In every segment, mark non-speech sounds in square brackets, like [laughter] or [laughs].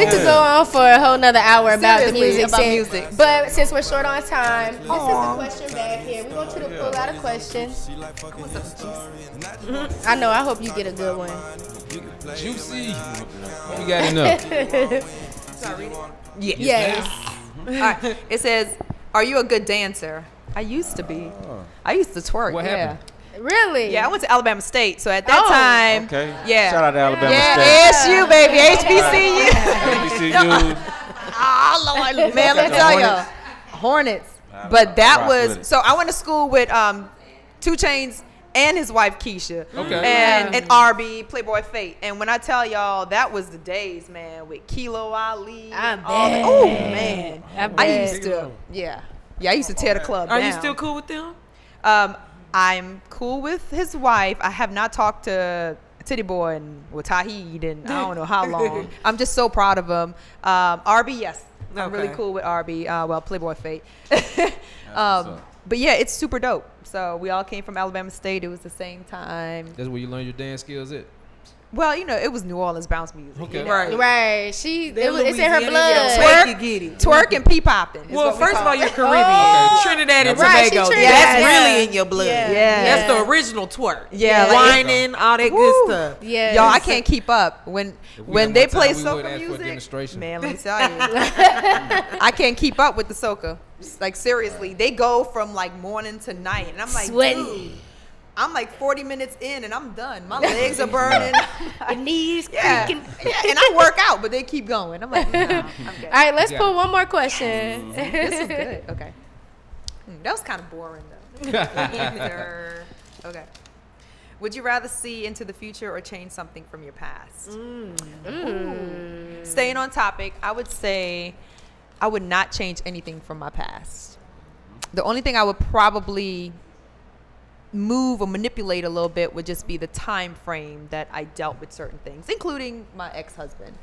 we could go on for a whole nother hour about the music. about scene. music. But since we're short on time, this is the question bag here. We want you to pull out a question. [laughs] I know. I hope you get a good one. Juicy. You got enough. [laughs] Yes. Yes. [laughs] All right. It says, "Are you a good dancer?" I used to be. Oh. I used to twerk. What yeah. happened? Really? Yeah, I went to Alabama State, so at that Oh. time, Okay. yeah, Shout out to Alabama yeah, State. ASU baby, HBCU. HBCU. oh [laughs] Lord, man, let me tell you, Hornets. Hornets. But that was so. I went to school with um, 2 Chainz and his wife Keisha, Okay. and and Arby, Playboy Fate. And when I tell y'all, that was the days, man, with Kilo Ali. I and all. Oh man, I I bet. used to, yeah, yeah, I used to tear the club Are down. you still cool with them? Um, I'm cool with his wife. I have not talked to Tity Boi and with Tahid and I don't know how [laughs] long. I'm just so proud of him. Um, RB, yes. I'm really cool with RB. Uh, well, Playboy Fate. [laughs] um, but yeah, it's super dope. So we all came from Alabama State. It was the same time. That's where you learn your dance skills at. Well, you know, it was New Orleans bounce music. Okay. you know. Right. Right. She. Them It was, it's in her Louisiana blood. Twerk, get it. Twerk and pee popping. is Well, what we first of call all, it. you're Caribbean. Oh. Trinidad and Right, she Tobago. Trinidad. That's Yeah. really in your blood. Yeah. Yeah. That's the original twerk. Yeah, like- Whining, all that Woo. good stuff. Yes. Y'all, I can't keep up when If we when they more time, play we soca ask for a music. demonstration. Man, let me tell you, [laughs] I can't keep up with the soca. Like seriously, they go from like morning to night, and I'm like, Sweating. Dude, I'm like 40 minutes in, and I'm done. My [laughs] legs are burning. [laughs] My knees [laughs] yeah. creaking. yeah, and I work out, but they keep going. I'm like, nah, I'm good. All right, let's Yeah. pull one more question. This is good. Okay, Hmm, that was kind of boring though. Okay. Would you rather see into the future or change something from your past? Mm. Staying on topic, I would say I would not change anything from my past. The only thing I would probably move or manipulate a little bit would just be the time frame that I dealt with certain things, including my ex-husband.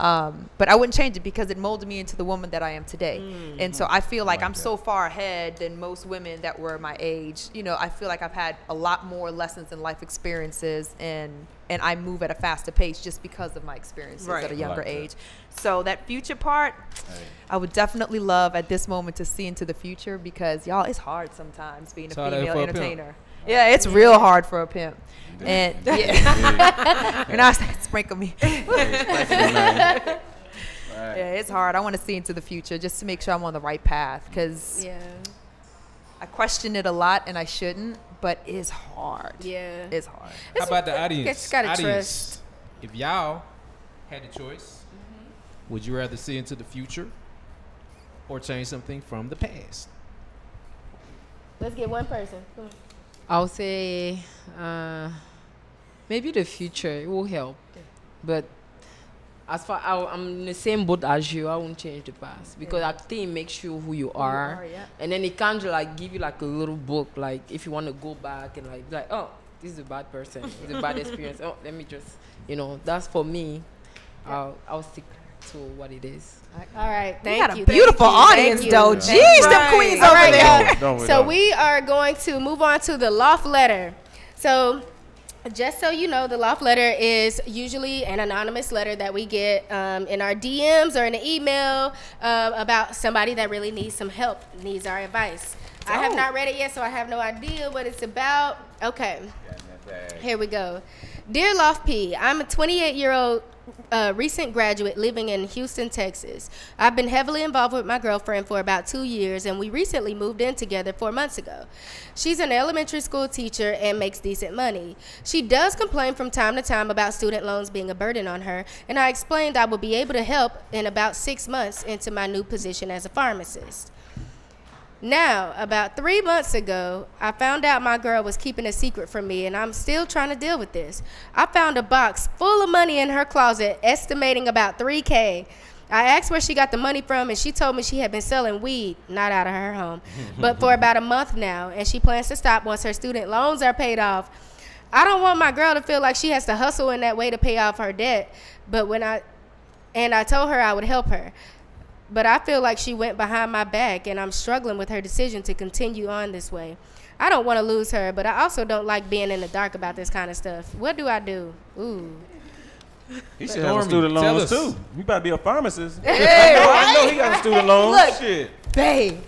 Um, but I wouldn't change it because it molded me into the woman that I am today. And so I feel like I'm so far ahead than most women that were my age. You know, I feel like I've had a lot more lessons and life experiences and and I move at a faster pace just because of my experiences Right. at a younger Like that. age. So that future part, I would definitely love at this moment to see into the future because y'all, it's hard sometimes being a It's hard for female a pimp. entertainer. Yeah, it's real hard for a pimp. And [laughs] yeah, [laughs] and I said, sprinkle me. [laughs] Right. Yeah, it's hard. I want to see into the future just to make sure I'm on the right path because Yeah. I question it a lot and I shouldn't, but it's hard. Yeah. It's hard. How about the audience? Just gotta audience, If y'all had the choice, mm-hmm. would you rather see into the future or change something from the past? Let's get one person. I'll say uh, maybe the future it will help, but as far I, I'm in the same boat as you, I won't change the past. Because I think it makes you who you are, are, yeah. and then it can just like give you like a little book, like if you want to go back and like be like oh this is a bad person, it's a bad [laughs] experience. Oh let me just you know that's for me. I'll I'll stick to what it is. All right. We Thank got a you. beautiful thank you, audience thank though. you. Jeez, them queens All over right, there. y'all. Don't we, So don't? we are going to move on to the loft letter. So just so you know, the loft letter is usually an anonymous letter that we get um, in our DMs or in an email uh, about somebody that really needs some help, needs our advice. I have Oh. not read it yet, so I have no idea what it's about. Okay. Here we go. Dear Loft P, I'm a 28 year old uh, recent graduate living in Houston, Texas. I've been heavily involved with my girlfriend for about two years, and we recently moved in together four months ago. She's an elementary school teacher and makes decent money. She does complain from time to time about student loans being a burden on her, and I explained I will be able to help in about six months into my new position as a pharmacist. Now, about three months ago, I found out my girl was keeping a secret from me, and I'm still trying to deal with this. I found a box full of money in her closet, estimating about 3K. I asked where she got the money from, and she told me she had been selling weed, not out of her home, [laughs] but for about a month now, and she plans to stop once her student loans are paid off. I don't want my girl to feel like she has to hustle in that way to pay off her debt, but when I and I told her I would help her. But I feel like she went behind my back, and I'm struggling with her decision to continue on this way. I don't want to lose her, but I also don't like being in the dark about this kind of stuff. What do I do? Ooh. He should have Stormy, student tell loans us. too. You better be a pharmacist. Hey, [laughs] I know he got student loans. Look. Shit. babe,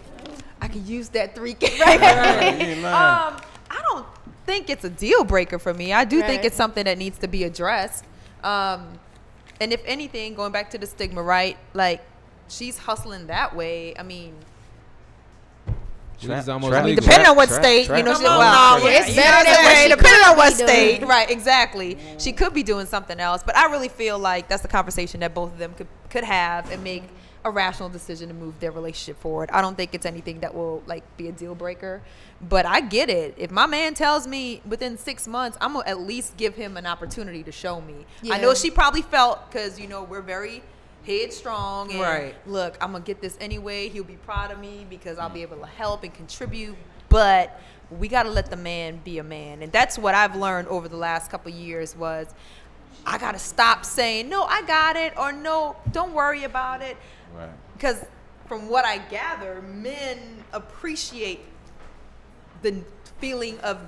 I can use that 3K. Right, you ain't lying. Um, I don't think it's a deal breaker for me. I do think it's something that needs to be addressed. Um, and if anything, going back to the stigma, right? Like, she's hustling that way. I mean, Which almost I mean, legal. depending on what trap- state, trap- you know, Come she, on well, now, yeah, it's you better know what than I'm what saying? she depending on what be doing. state, right? Exactly. She could be doing something else, but I really feel like that's the conversation that both of them could could have and make a rational decision to move their relationship forward. I don't think it's anything that will like be a deal breaker, but I get it. If my man tells me within six months, I'm gonna at least give him an opportunity to show me. I know she probably felt because you know we're very headstrong and Right. look, I'm gonna get this anyway. He'll be proud of me because I'll be mm. able to help and contribute. But we gotta let the man be a man, and that's what I've learned over the last couple years. Was I gotta stop saying no, I got it, or no, don't worry about it, Right. because from what I gather, men appreciate the feeling of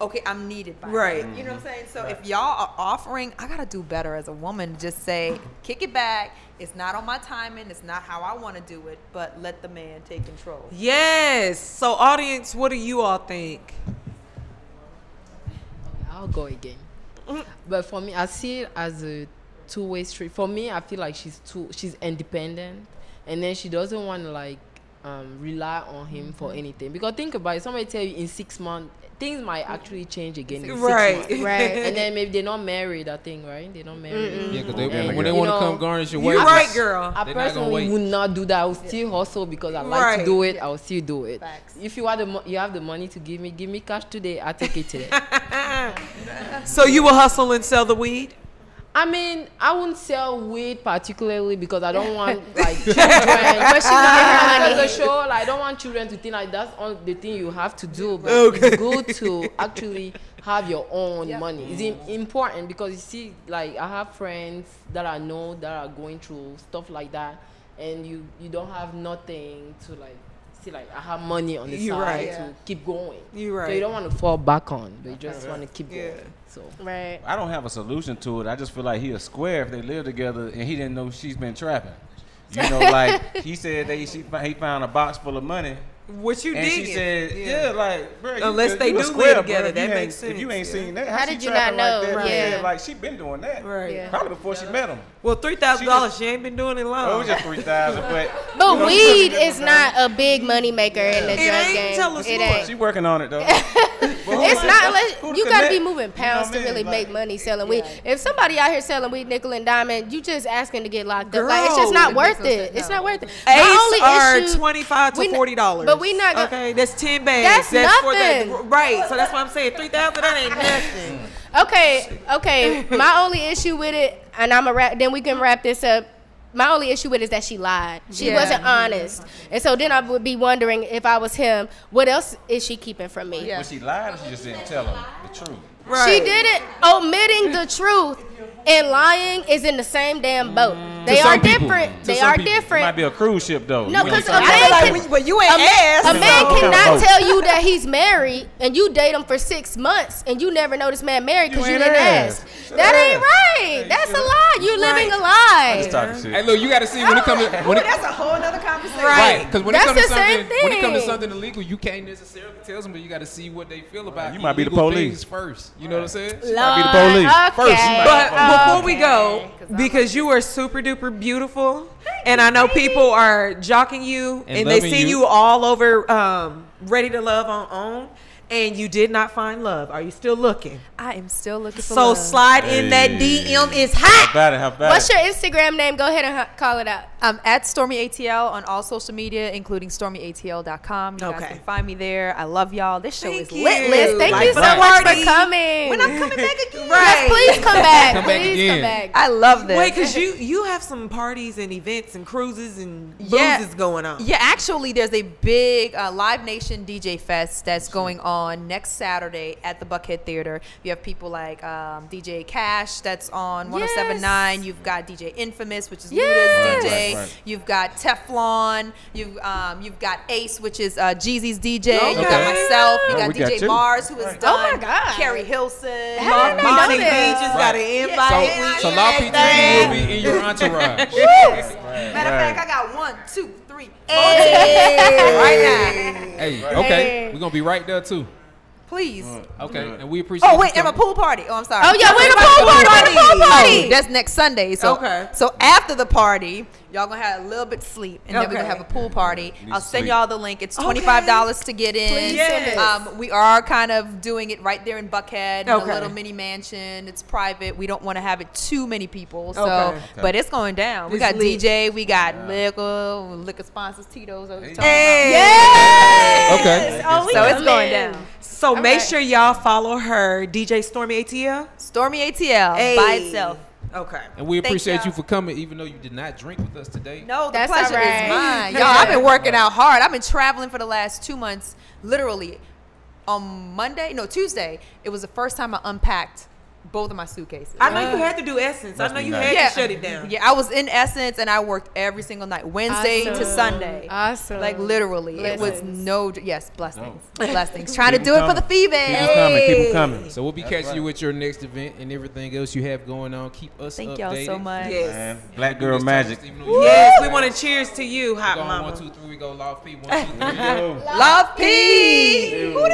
okay, I'm needed by Right. him. You know what I'm saying? So if y'all are offering, I gotta do better as a woman. Just say, [laughs] kick it back. It's not on my timing. It's not how I want to do it. But let the man take control. Yes. So, audience, what do you all think? I'll go again. [laughs] But for me, I see it as a two-way street. For me, I feel like she's too she's independent, and then she doesn't want to like um, rely on him for anything. Because think about it, somebody tell you in six months things might actually change again. In Right. months. [laughs] Right. and then maybe they're not married. I think right. They're not married. Yeah, because they, And, when they you want to know, come garnish your You wages, right, girl. I They're not personally would not do that. I would still hustle because I like Right. to do it. I will still do it. Facts. If you have the mo- you have the money to give me, give me cash today. I take it today. [laughs] So, you will hustle and sell the weed? I mean, I wouldn't sell weed particularly because I don't want [laughs] like children. but she [laughs] show, like I don't want children to think like that's all the thing you have to do. But Okay. it's good to actually have your own money. It's im- important because you see, like I have friends that I know that are going through stuff like that, and you you don't have nothing to like. See, like I have money on the You're side right. to keep going. You're So right. you don't want to fall back on, but you just want to keep Yeah. going. So Right. I don't have a solution to it. I just feel like he a square if they live together and he didn't know she's been trapping. You know, [laughs] like he said they she he found a box full of money. What you and digging? she said, "Yeah, like, bro, you Unless good- they you do square, live together, If that makes sense. If you ain't sense, yeah. seen that, How how, did you not trapping like know? that? Yeah. like she been doing that. Right. Yeah. Probably before she met him. Well, three thousand dollars. She ain't been doing it long. Oh, it was just three thousand, but [laughs] But you know, weed is not a big money maker in the It drug ain't? game. Tell us it more. ain't. She working on it though. [laughs] Oh it's not unless you gotta be connect? moving pounds what to really make money selling weed. If somebody out here selling weed nickel and diamond, you just asking to get locked up. Like it's just not worth it. It's not worth it. Only are issue, twenty-five to forty dollars. but we not gonna- okay. That's ten bags. That's for nothing. right. So that's why I'm saying three thousand. That ain't nothing. Okay, okay. My only issue with it, and I'm a wrap. Then we can wrap this up. My only issue with it is that she lied. She Yeah. wasn't honest, and so then I would be wondering if I was him, what else is she keeping from me? Yeah. But she lied or she just didn't tell him the truth. Right. She did it. Omitting the truth and lying is in the same damn boat. They are different. They are people. It might be a cruise ship though. No, You know 'cause what I'm a man can- like, but you ain't A, asked. a man so- cannot Oh. tell you that he's married and you date him for six months and you never know this man married because You you, didn't asked. ask. That ain't right. That's a lie. You're living a Just lie. talking shit. Hey, look, you got to see when it oh. comes to when it, That's a whole other conversation. right because when it That's comes to the same something when it comes to something illegal, you can't necessarily tell somebody. You got to see what they feel about. You might be the police. first. You know what I'm saying? Might be the police. Okay. First, But before we go, because you are super duper beautiful, and I know people are jocking you, And and, they see you. you all over um, Ready to Love on OWN, and you did not find love. Are you still looking? I am still looking for So love. slide in that Hey. DM. It's How hot. about it? How about What's it? your Instagram name? Go ahead and call it out. I'm at Stormy ATL on all social media, including StormyATL.com. You guys can find me there. I love y'all. This show Thank is you. lit, Liz, lit. thank Life you of so the much party. for coming. When I'm coming back again. right. Yes, please come back. Come back please again. come back. I love this. Wait, because you you have some parties and events and cruises and Yeah. boozes going on. Yeah, actually, there's a big uh, Live Nation DJ Fest that's going on on next Saturday at the Buckhead Theater. You have people like um, DJ Cash that's on 1079. You've got DJ Infamous, which is Yes. Luda's DJ. Right, right. You've got Teflon. You've um, you've got Ace, which is uh, Jeezy's DJ. You got myself. You Oh, got we got DJ you. Mars, who has Oh my God. Keri Hilson. How did Monty know B just got an So, invite. so Law PTV will be in your [laughs] entourage. Matter of fact, I got one, two, three, four [laughs] right now. Hey, okay, we're gonna be right there too. Please. Okay, and we appreciate. Oh wait, and a pool party. Oh, I'm sorry. Oh yeah, we're the pool party. We're the pool oh, party. Oh, that's next Sunday. So Okay. So after the party, y'all gonna have a little bit of sleep, and then we're gonna have a pool party. Need I'll send sleep. y'all the link. It's twenty five dollars to get in. Please send it. Um, we are kind of doing it right there in Buckhead, in Okay. a little mini mansion. It's private. We don't want to have it too many people. So, Okay. Okay. but it's going down. We It's got lit. DJ. We got liquor, liquor sponsors, Tito's. over the top. Hey. Okay. Oh, So it's going in. down. So make right. sure y'all follow her, DJ Stormy ATL. Stormy ATL by itself. Okay. And we Thank appreciate y'all. you for coming, even though you did not drink with us today. No, the That's pleasure all right. is mine. Y'all, I've been [laughs] working out hard. I've been traveling for the last two months. Literally, on Monday, no Tuesday, it was the first time I unpacked both of my suitcases. I know you had to do Essence. I know you nice. had yeah, to shut it down. Yeah, I was in Essence and I worked every single night, Wednesday to Sunday. Awesome. Like literally, it was no yes blessings, No. [laughs] blessings. Trying to do do 'em it for the coming. Keep Keep 'em coming. Keep 'em coming. So we'll be That's catching you right. at your next event and everything else you have going on. Keep us Thank updated. y'all so much. Yes. Man, Black girl this magic. toast, even though Yes, we want to cheers to you, We hot go mama. one, two, three. We go Law P. One, two, [laughs] three. Yo. Love P. Yo.